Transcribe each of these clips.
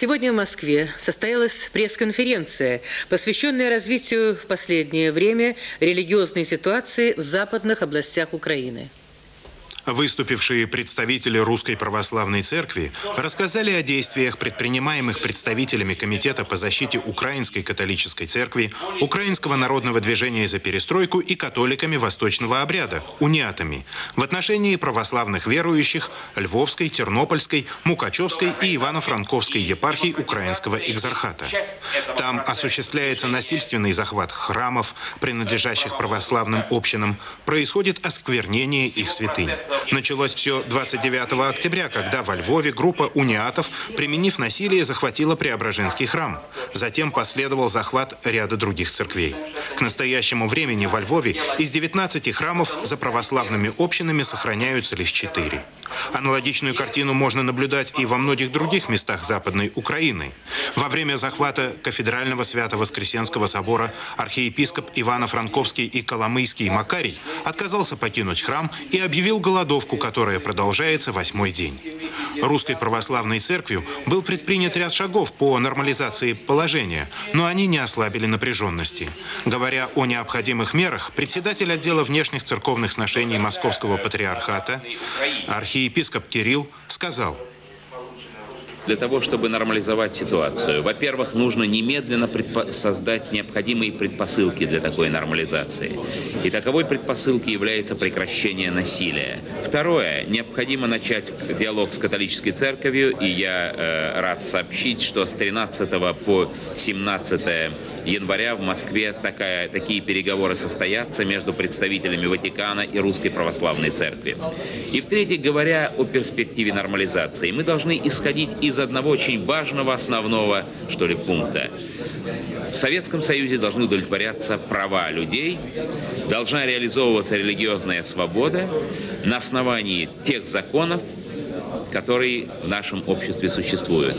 Сегодня в Москве состоялась пресс-конференция, посвященная развитию в последнее время религиозной ситуации в западных областях Украины. Выступившие представители Русской Православной Церкви рассказали о действиях, предпринимаемых представителями Комитета по защите Украинской католической церкви, Украинского народного движения за перестройку и католиками восточного обряда, униатами, в отношении православных верующих Львовской, Тернопольской, Мукачевской и Ивано-Франковской епархий Украинского экзархата. Там осуществляется насильственный захват храмов, принадлежащих православным общинам, происходит осквернение их святынь. Началось все 29 октября, когда во Львове группа униатов, применив насилие, захватила Преображенский храм. Затем последовал захват ряда других церквей. К настоящему времени во Львове из 19 храмов за православными общинами сохраняются лишь 4. Аналогичную картину можно наблюдать и во многих других местах Западной Украины. Во время захвата кафедрального Свято-Воскресенского собора архиепископ Ивано-Франковский и Коломыйский Макарий отказался покинуть храм и объявил голодовку, которая продолжается восьмой день. Русской православной церковью был предпринят ряд шагов по нормализации положения, но они не ослабили напряженности. Говоря о необходимых мерах, председатель отдела внешних церковных сношений Московского патриархата, архиепископ Кирилл, сказал – для того, чтобы нормализовать ситуацию. Во-первых, нужно немедленно создать необходимые предпосылки для такой нормализации. И таковой предпосылкой является прекращение насилия. Второе, необходимо начать диалог с католической церковью, и я э, рад сообщить, что с 13 по 17 января в Москве такая, такие переговоры состоятся между представителями Ватикана и Русской Православной Церкви. И в-третьих, говоря о перспективе нормализации, мы должны исходить из одного очень важного основного, что ли, пункта. В Советском Союзе должны удовлетворяться права людей, должна реализовываться религиозная свобода на основании тех законов, которые в нашем обществе существуют.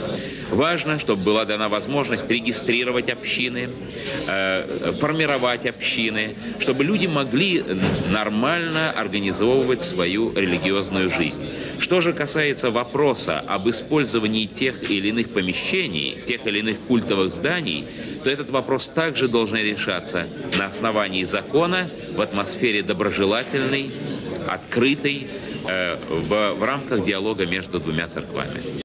Важно, чтобы была дана возможность регистрировать общины, э, формировать общины, чтобы люди могли нормально организовывать свою религиозную жизнь. Что же касается вопроса об использовании тех или иных помещений, тех или иных культовых зданий, то этот вопрос также должен решаться на основании закона в атмосфере доброжелательной, открытой, э, в, в рамках диалога между двумя церквами.